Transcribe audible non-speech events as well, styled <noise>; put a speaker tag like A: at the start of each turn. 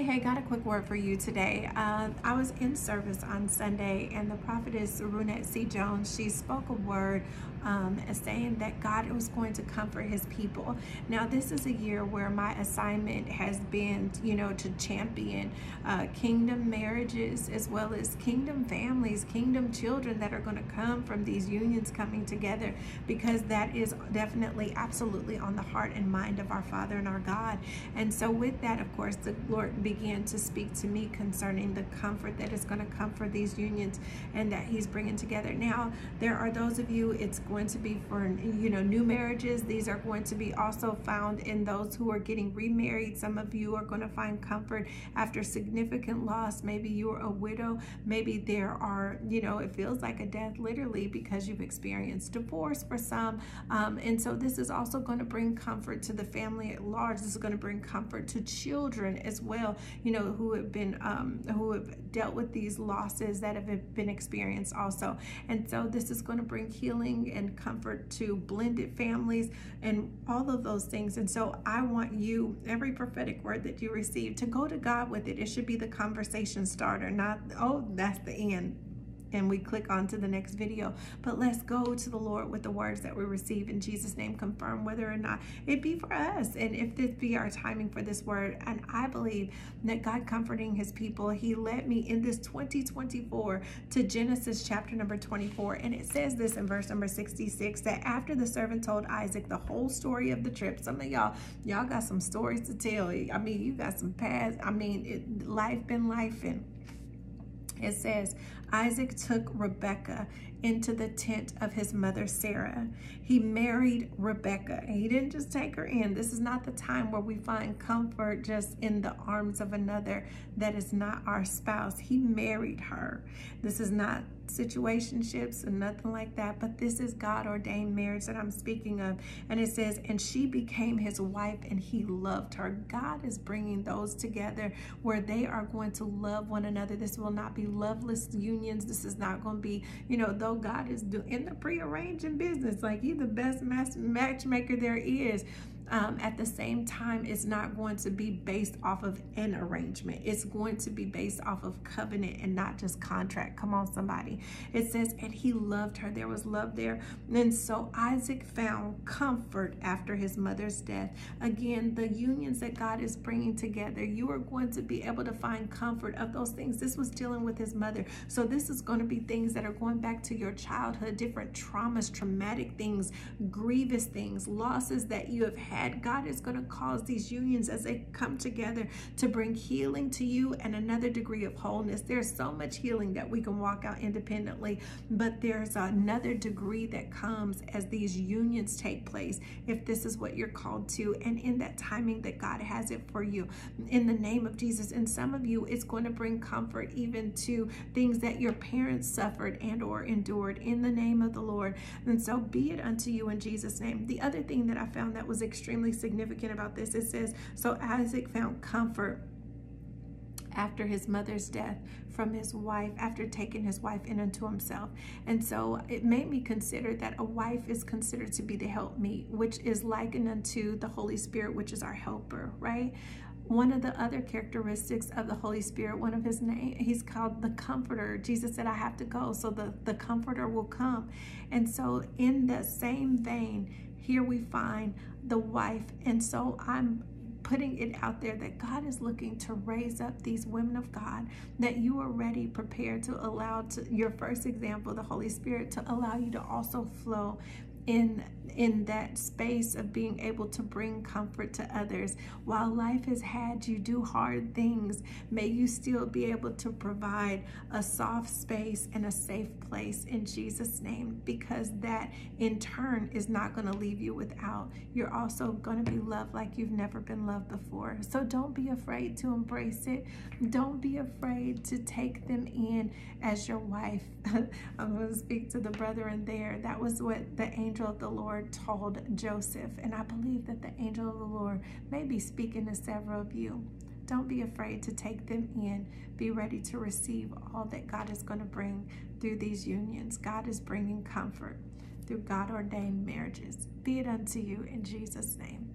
A: Hey, hey, got a quick word for you today. Uh, I was in service on Sunday, and the prophetess Runette C. Jones, she spoke a word um, saying that God was going to comfort his people. Now, this is a year where my assignment has been, you know, to champion uh, kingdom marriages as well as kingdom families, kingdom children that are going to come from these unions coming together because that is definitely, absolutely on the heart and mind of our Father and our God. And so, with that, of course, the Lord began to speak to me concerning the comfort that is going to come for these unions and that He's bringing together. Now, there are those of you, it's going to be for, you know, new marriages. These are going to be also found in those who are getting remarried. Some of you are going to find comfort after significant loss. Maybe you are a widow. Maybe there are, you know, it feels like a death literally because you've experienced divorce for some. Um, and so this is also going to bring comfort to the family at large. This is going to bring comfort to children as well, you know, who have been, um, who have dealt with these losses that have been experienced also. And so this is going to bring healing and comfort to blended families and all of those things. And so I want you, every prophetic word that you receive, to go to God with it. It should be the conversation starter, not, oh, that's the end and we click on to the next video. But let's go to the Lord with the words that we receive in Jesus' name, confirm whether or not it be for us. And if this be our timing for this word, and I believe that God comforting his people, he led me in this 2024 to Genesis chapter number 24. And it says this in verse number 66 that after the servant told Isaac the whole story of the trip, some of y'all, y'all got some stories to tell. I mean, you got some past, I mean, it, life been life and it says, Isaac took Rebekah into the tent of his mother Sarah. He married Rebecca. He didn't just take her in. This is not the time where we find comfort just in the arms of another that is not our spouse. He married her. This is not situationships and nothing like that, but this is God ordained marriage that I'm speaking of. And it says, and she became his wife and he loved her. God is bringing those together where they are going to love one another. This will not be loveless unions. This is not going to be, you know, God is doing in the pre-arranging business, like he's the best matchmaker there is um, at the same time, it's not going to be based off of an arrangement. It's going to be based off of covenant and not just contract. Come on, somebody. It says, and he loved her. There was love there. And so Isaac found comfort after his mother's death. Again, the unions that God is bringing together, you are going to be able to find comfort of those things. This was dealing with his mother. So this is going to be things that are going back to your childhood, different traumas, traumatic things, grievous things, losses that you have had God is going to cause these unions as they come together to bring healing to you and another degree of wholeness. There's so much healing that we can walk out independently, but there's another degree that comes as these unions take place, if this is what you're called to, and in that timing that God has it for you. In the name of Jesus. And some of you, it's going to bring comfort even to things that your parents suffered and or endured in the name of the Lord. And so be it unto you in Jesus' name. The other thing that I found that was extremely extremely significant about this. It says, So Isaac found comfort after his mother's death from his wife after taking his wife in unto himself and so it made me consider that a wife is considered to be the helpmeet which is likened unto the holy spirit which is our helper right one of the other characteristics of the Holy Spirit, one of his name, he's called the comforter. Jesus said, I have to go, so the, the comforter will come. And so in the same vein, here we find the wife. And so I'm putting it out there that God is looking to raise up these women of God, that you are ready, prepared to allow to, your first example, the Holy Spirit, to allow you to also flow in in that space of being able to bring comfort to others. While life has had you do hard things may you still be able to provide a soft space and a safe place in Jesus name because that in turn is not going to leave you without. You're also going to be loved like you've never been loved before. So don't be afraid to embrace it. Don't be afraid to take them in as your wife. <laughs> I'm going to speak to the brethren there. That was what the angel of the Lord told Joseph, and I believe that the angel of the Lord may be speaking to several of you. Don't be afraid to take them in. Be ready to receive all that God is going to bring through these unions. God is bringing comfort through God ordained marriages. Be it unto you in Jesus' name.